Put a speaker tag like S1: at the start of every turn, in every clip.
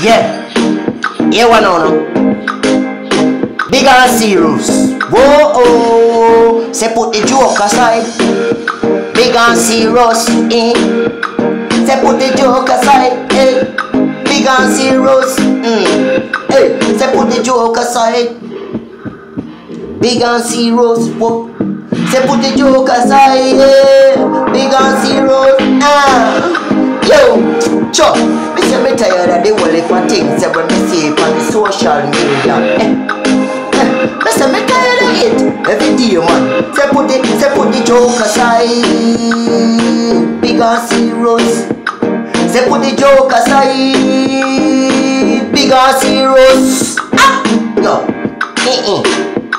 S1: Yeah, here one now. no. Big and serious. Whoa, oh. Say put the joke aside. Big and serious. Eh. Say put the joke aside. Eh. Big and serious. Mm. Hey, say put the joke aside. Big and serious. Whoa. Say put the joke aside. Yeah. Big and serious. Ah. Yo, Chuck, say me tired of the whole heap of things that me see on the social media. Eh, eh, me me tired of it every day, man. Say put the, say put the joke aside, big and serious. Say put the joke aside, big and serious. Ah, no, eh, eh.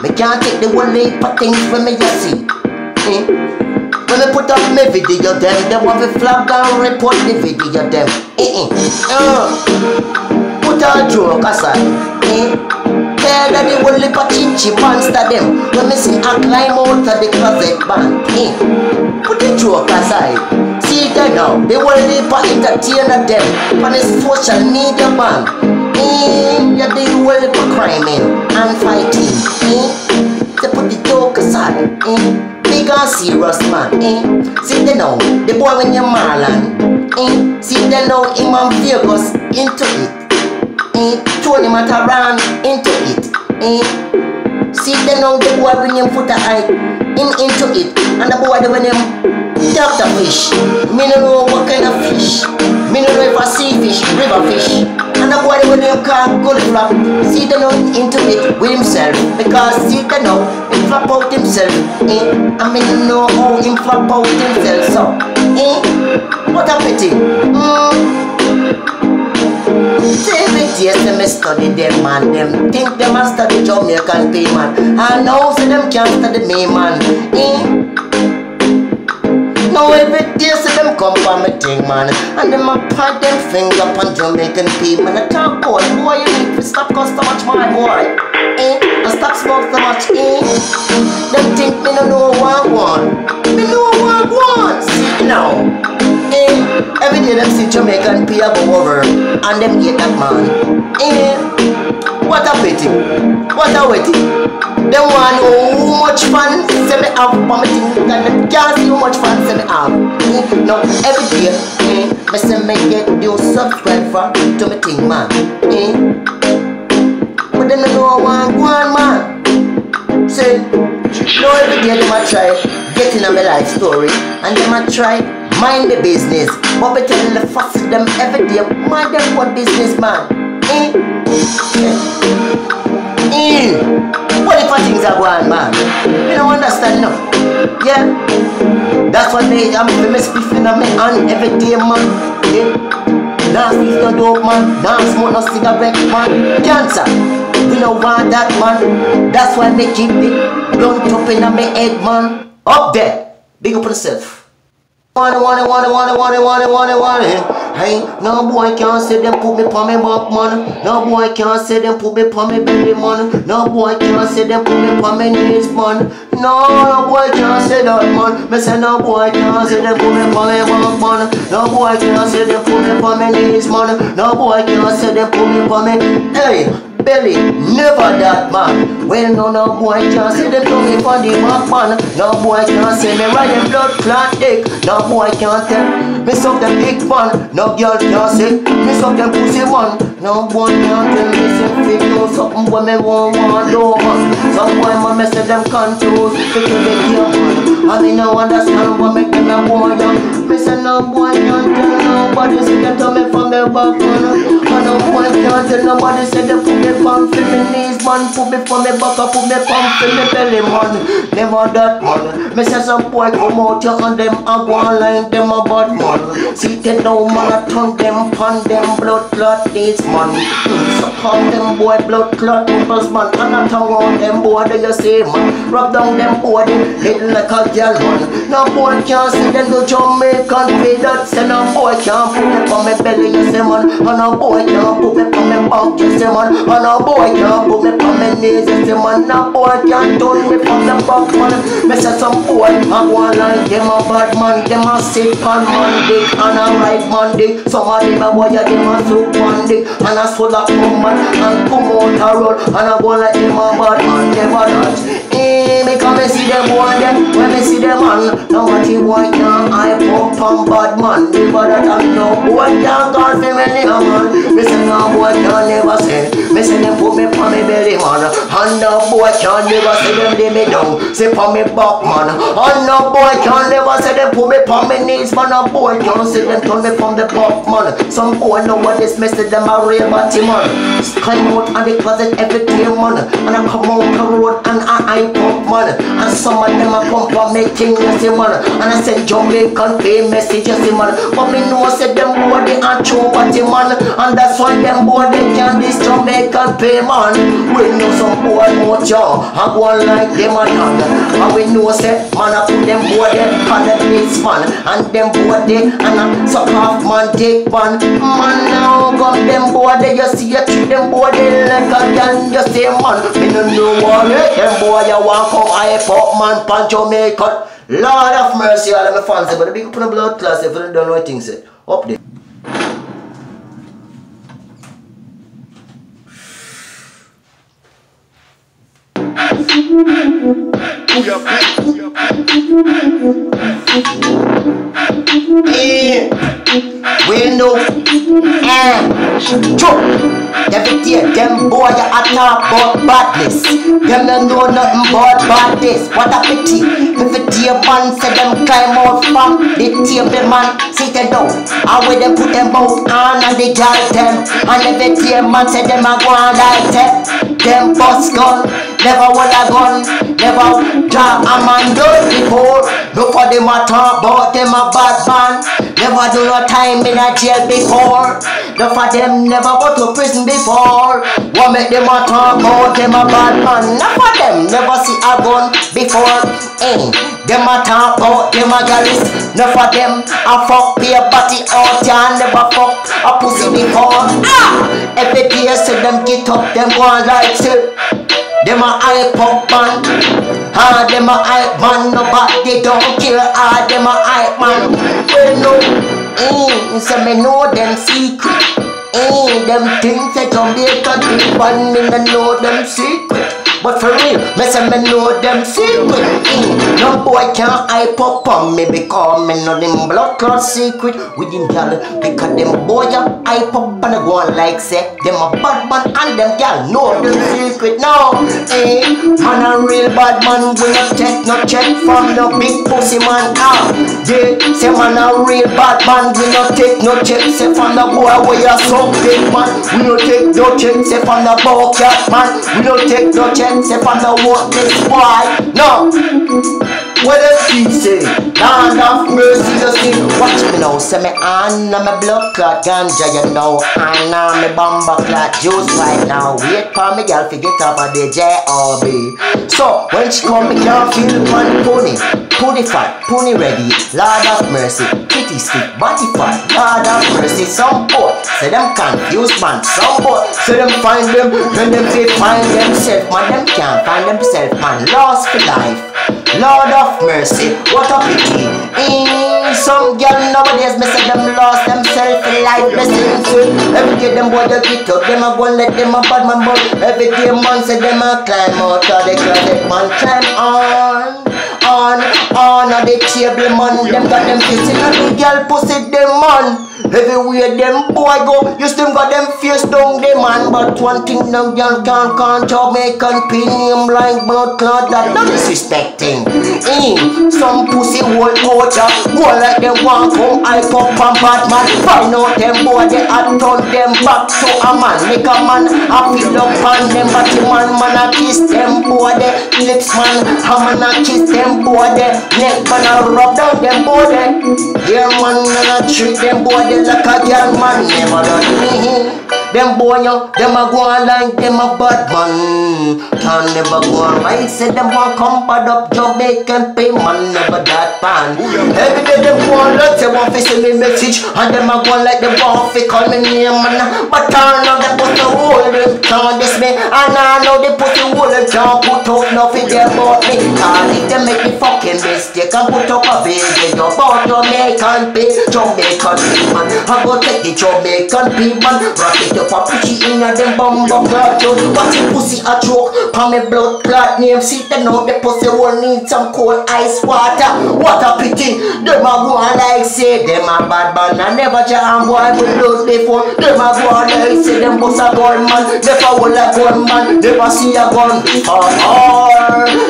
S1: Me can't take the whole heap of things when me just see. Eh. When I put up my video, them, them want to flag down report the video, them. Eh, eh. Uh. Put a joke aside, eh. Tell that they will lip a chinchy monster them. When me see I climb out of the closet band, eh. Put the joke aside. See them now, they will lip a entertainer them. On the social media band, eh. Yeah, they will a crime and fighting, serious man, eh? Now, the boy when you're Marlon, eh? See them now, him and Vegas into it, eh? Tony Matterhorn into it, eh? See them now, the boy when him foot a high, him into it, and the boy when him tap the fish. Me no know what kind of fish, me no know if I sea fish, river fish. And the boy when him can't go flop, see them now into it with himself, because see them now, him flop out himself, eh? I mean know how him flop out himself, so, eh? What a pity. Mm. Every day say me study them man, them think them a study Jamaican pay man. I know say them can't study me man. Eh? Now every day say them come for me thing man And them a point them finger on Jamaican pay man I talk boy, boy you need to stop cost so much my boy Eh, and stop smoke so much eh Eh, them see Jamaican pay go over And them get that man Eh, what a pity What a witty them want know much fun say me have for me thing And them can't see much fun say me have eh? Now every day, eh, me say me get you subscribe for to me thing man eh? But them don't know I want man Say, now every day them a try getting in my life story And them a try mind the business But me tell the fuss them every day Mind them what business man eh? Eh? Eh? What if things are going man? You don't understand no. Yeah. That's what they I'm famous spiffing on me on every day man. Yeah. Now sniff no dope man, now smoke no cigarette man. Cancer. We don't want that man. That's why me keep it blunt up in my head man. Up there. Big up yourself. Want it, want it, want it, want it. Hey, no boy can't say them put me on me back, man. No boy can't say them put me on me belly, man. No boy can't say them put me on me knees, man. No, no boy can't say that, man. Me say no boy can't say them put me on me back, man. No boy can't say them put me on me knees, man. No boy can't say them put me on me. Hey. Belly, never that man. Well, no, no boy can't say them to me for the back man. No boy can't say me them blood clot dick. No boy can't tell me suck them big fun. No girl can't say me suck them pussy man. No boy can't tell me say fit know something when me want want man. Some boy man me say them. Fit to the man. I me no understand what make them a boy young. Me say no boy can't tell nobody say them me from the back man. No boy can't tell nobody say them put me pump for me knees, man. Put me for me back up, put me pump for me belly, man. Never that, man. Me say some boy come out here and them a go on like them a bad man. See them now, man, I turn them pan them blood clot needs, man. So call them boy blood clot nipples, man. And I tongue on them boy, they you say, man. Rub down them boy, they little like a girl, man. No boy can't see them do Jamaican pay that. Say no boy can't put me on me belly, you say man. And a boy can't put me on me back, you say man. And a boy can't put me on me knees, you say man. And a boy can't turn me from the back, man. Me say some boy, I want like them a bad man, them a sick on Monday, and a right Monday. Some of them a boy, yeah, them a soup Monday, and a come man, and come out a road, and a boy like them a bad man, never not. Me come and see them boy, them, when me see them man, now what you boy can't hype up on bad man, never that and no boy can't call me many a man. Me say no boy can't never say, me say them put me on me belly man, and no boy can't never say them lay me down, say on me back man, and no boy can't never say them put me on me knees man, no boy can't say them turn me from the back man. Some boy know what this mess them a real body man. Climb out and the closet every day man, and I come out the road and I hype up man, and some of them a come for me thing you see man, and I send Jamaican pay message you see man, but me know say them boy they a true body man, and that's why them boy they can this Jamaican pay man. We know some boy out ya, I go on like them a young, and we know say man I put them boy they on the place man, and them boy they and I suck off man take man, man now come them boy they you see you treat them boy they like a gun you say man, me no know what them boy you want come hype up man pan Jamaica. Lord of mercy, all of my fans, but the big up on the blood class if you don't know what things. Up there. We know. And True. Every day, them boy a talk about badness. Them no know nothing about badness. What a pity. Every day, man say them climb out from the table, man. Sit them down. And where them put them both on and they gal them. And every day, man say them a go on like them. Them bust gun. Never want a gun. Never drop a man done before. Look for them a talk about them a bad man. Never do no time in a jail before. None of them never go to prison before. What make them a talk about them a bad man? None of them never see a gun before. Eh, them a talk about them a galleys. None of them a fuck a body out and never fuck a pussy before. Ah, every day say them get up, them go like say. Them a hype up man. Ah, them a hype man Nobody don't care. Ah, them a hype man. Well, no. Eh, so me know them secret. Eh, them things that Jamaica do But me no know them secret But for real, me say me know them secret No boy can't hype up on me Because me know them blood clot secret. With them gal Because them boy a hype up and a go on like say Them a bad man and them gal know them secret. No, eh Man a real bad man We not take no check from no big pussy man. Ah, yeah Say man a real bad man We not take no check Say from the boy you so big man. We not take no check Say from the bowcat man. We not take no check Say from the walk this boy No what does he say? Land of mercy, you see. Watch me now, say me hand on my blood clot ganja, you know. And now me bomba clot juice right now. Wait for me girl, forget about the J.R.B So, when she come, me can't feel one pony. Pony fat, pony ready, Lord of mercy. Kitty stick, body fat, Lord of mercy. Some boy, say them confused man. Some boy, say them find them, when them they find themselves, man. Them can't find themselves, man. Lost for life. Lord of mercy, what a pity. Mm, some girl nowadays, me say them lost themselves in life, blessing soon. Every day them boy they get up, them a go and let them a bad man but Every day man say them a climb out of the closet, man climb on. On, on at the table man, them got them kissing and the girl pussy them man. Everywhere them boy go, you still got them face down the man. But one thing them girl can't can't Jamaican pin him like blood clot that no disrespecting. Mm, some pussy old culture go like them want come hype up and bad man. Find out them boy they a turn them back to a man. Make a man feel up on them body man. Man a kiss them boy they lips man. A man a kiss them boy they neck man a rub down them boy they. Yeah man and a treat them boy they a girl man. Never done me. Them boy yo, them a go on like them a bad man. Can never go on right. Say them want come bad up Jamaican pay man never that pan. Every day them go on like they want to send me message and them a go like they want to call me name man. But I know they put the hole them can't this me and I know they put the hole them can't put out nothing about me. Cause if they make me fucking mistake and put up a video about Jamaican pay, Jamaican pay man. I go take the Jamaican pay man, rock it up a pushy in a them bumbo clot yo. Watch your pussy a choke, pa me blood clot name. See them know the pussy will need some cold ice water. What a pity, them a go on like say them a bad man. I never jam boy with blood before. Them a go on like say them bust a gun man. Never will a gun man, never see a gun before.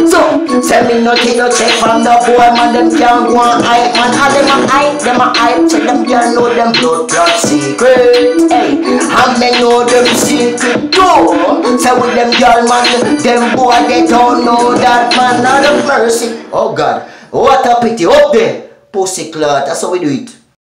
S1: So, send me nothing no check from the boy man. Them can't go on hype man. And them a hype, them a hype. Check them can't know them blood clot secret. Hey, and me know them secret too. Say with them girl man, them boy they don't know that man. Not of mercy. Oh God, what a pity. Up there, pussy clot. That's how we do it.